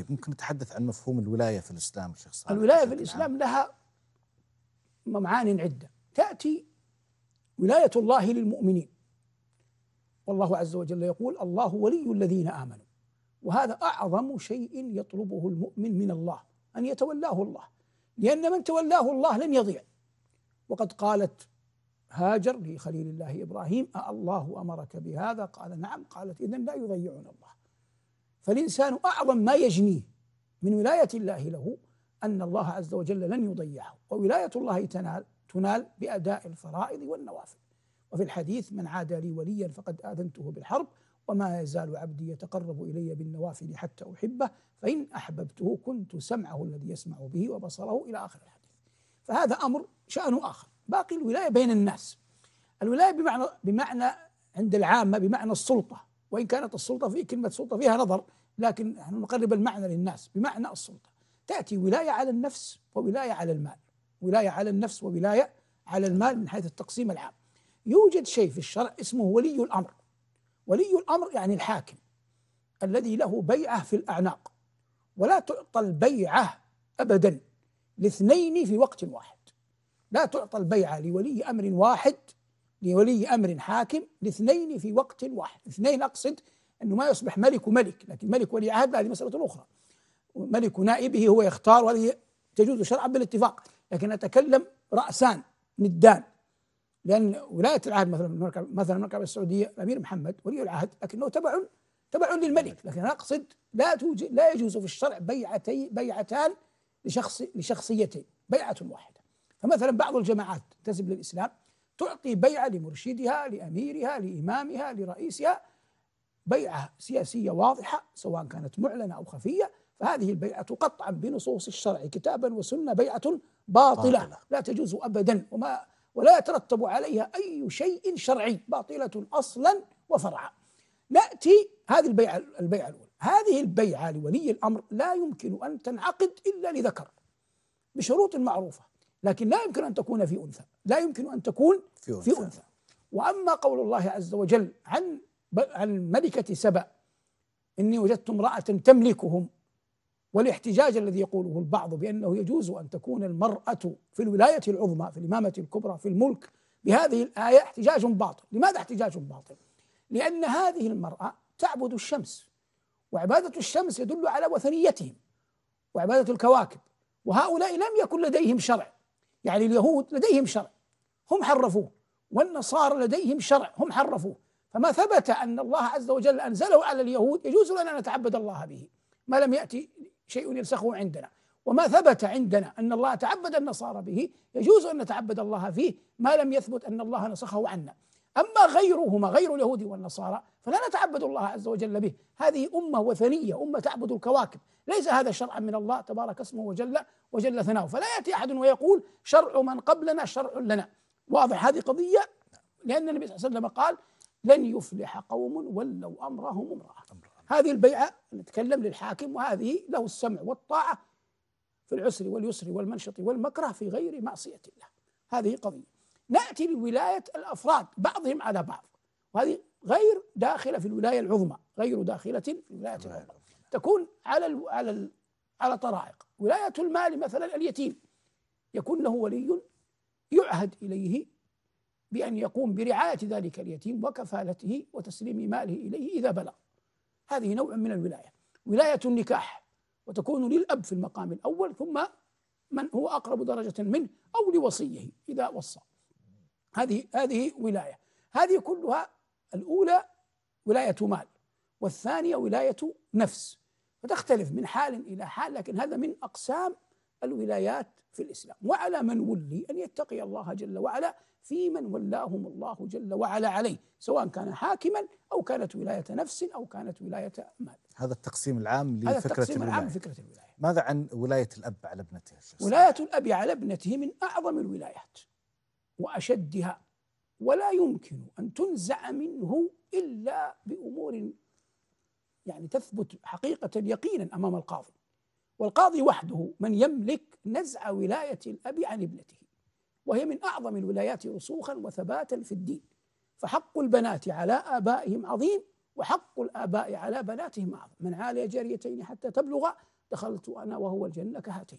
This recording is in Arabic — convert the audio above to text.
ممكن نتحدث عن مفهوم الولاية في الإسلام شيخ صالح؟ الولاية في الإسلام. لها معان عدة. تأتي ولاية الله للمؤمنين. والله عز وجل يقول الله ولي الذين آمنوا. وهذا أعظم شيء يطلبه المؤمن من الله أن يتولاه الله. لأن من تولاه الله لن يضيع. وقد قالت هاجر لخليل الله إبراهيم أالله أمرك بهذا؟ قال نعم. قالت إذن لا يضيعون الله. فالإنسان أعظم ما يجنيه من ولاية الله له أن الله عز وجل لن يضيعه وولاية الله تنال تنال بأداء الفرائض والنوافل. وفي الحديث من عادى لي وليا فقد آذنته بالحرب وما يزال عبدي يتقرب إلي بالنوافل حتى أحبه فإن أحببته كنت سمعه الذي يسمع به وبصره إلى آخر الحديث. فهذا أمر شأنه آخر. باقي الولاية بين الناس. الولاية بمعنى بمعنى عند العامة بمعنى السلطة. وإن كانت السلطة في كلمة سلطة فيها نظر لكن نحن نقرب المعنى للناس بمعنى السلطة. تأتي ولاية على النفس وولاية على المال. ولاية على النفس وولاية على المال من حيث التقسيم العام. يوجد شيء في الشرع اسمه ولي الأمر. ولي الأمر يعني الحاكم الذي له بيعة في الأعناق. ولا تعطى البيعة أبدا لاثنين في وقت واحد. لا تعطى البيعة لولي أمر واحد لولي أمر حاكم لاثنين في وقت واحد. اثنين أقصد أنه ما يصبح ملك وملك لكن ملك ولي عهد هذه مسألة أخرى. ملك نائبه هو يختار وهذه تجوز شرعا بالاتفاق. لكن أتكلم رأسان ندان لأن ولاية العهد مثلا مثلا المملكة السعودية الأمير محمد ولي العهد لكنه تبع تبع للملك. لكن أنا أقصد لا توجد لا يجوز في الشرع بيعتي بيعتان لشخص لشخصيتين بيعة واحدة. فمثلا بعض الجماعات تنتسب للإسلام تعطي بيعة لمرشدها لأميرها لإمامها لرئيسها بيعة سياسية واضحة سواء كانت معلنة أو خفية. فهذه البيعة قطعا بنصوص الشرع كتابا وسنة بيعة باطلة, باطلة. لا تجوز أبدا وما ولا يترتب عليها أي شيء شرعي باطلة أصلا وفرعا. نأتي هذه البيعة البيعة الأولى. هذه البيعة لولي الأمر لا يمكن أن تنعقد إلا لذكر بشروط معروفة. لكن لا يمكن أن تكون في أنثى لا يمكن أن تكون في أنثى. في أنثى وأما قول الله عز وجل عن عن ملكة سبأ إني وجدت امرأة تملكهم والاحتجاج الذي يقوله البعض بأنه يجوز أن تكون المرأة في الولاية العظمى في الإمامة الكبرى في الملك بهذه الآية احتجاج باطل لماذا احتجاج باطل؟ لأن هذه المرأة تعبد الشمس وعبادة الشمس يدل على وثنيتهم وعبادة الكواكب وهؤلاء لم يكن لديهم شرع يعني اليهود لديهم شرع هم حرفوه والنصارى لديهم شرع هم حرفوه. فما ثبت أن الله عز وجل أنزله على اليهود يجوز لنا أن نتعبد الله به ما لم يأتي شيء يرسخه عندنا. وما ثبت عندنا أن الله تعبد النصارى به يجوز أن نتعبد الله فيه ما لم يثبت أن الله نسخه عنا. أما غيرهما غير اليهود والنصارى فلا نتعبد الله عز وجل به. هذه أمة وثنية أمة تعبد الكواكب. ليس هذا شرعا من الله تبارك اسمه وجل وجل ثناؤه. فلا يأتي أحد ويقول شرع من قبلنا شرع لنا. واضح هذه قضية؟ لأن النبي صلى الله عليه وسلم قال لن يفلح قوم ولوا أمرهم امرأة. هذه البيعة نتكلم للحاكم وهذه له السمع والطاعة في العسر واليسر والمنشط والمكره في غير معصية الله. هذه قضية. نأتي لولاية الأفراد بعضهم على بعض. وهذه غير داخلة في الولاية العظمى غير داخلة في الولاية العظمى. تكون على ال على ال على طرائق. ولاية المال مثلا اليتيم. يكون له ولي يعهد إليه بأن يقوم برعاية ذلك اليتيم وكفالته وتسليم ماله إليه إذا بلغ. هذه نوع من الولاية. ولاية النكاح. وتكون للأب في المقام الأول ثم من هو أقرب درجة منه أو لوصيه إذا وصى. هذه هذه ولاية. هذه كلها الأولى ولاية مال والثانية ولاية نفس. فتختلف من حال إلى حال لكن هذا من أقسام الولايات في الإسلام. وعلى من ولي أن يتقي الله جل وعلا في من ولاهم الله جل وعلا عليه سواء كان حاكما أو كانت ولاية نفس أو كانت ولاية مال. هذا التقسيم العام هذا لفكرة التقسيم العام الولاية. فكرة الولاية. ماذا عن ولاية الأب على ابنته ولاية الأب على ابنته من أعظم الولايات. وأشدها ولا يمكن أن تنزع منه إلا بأمور يعني تثبت حقيقة يقينا أمام القاضي. والقاضي وحده من يملك نزع ولاية الأب عن ابنته وهي من أعظم الولايات رسوخا وثباتا في الدين. فحق البنات على آبائهم عظيم وحق الآباء على بناتهم أعظم. من عالي جاريتين حتى تبلغ دخلت أنا وهو الجنة كهاتين.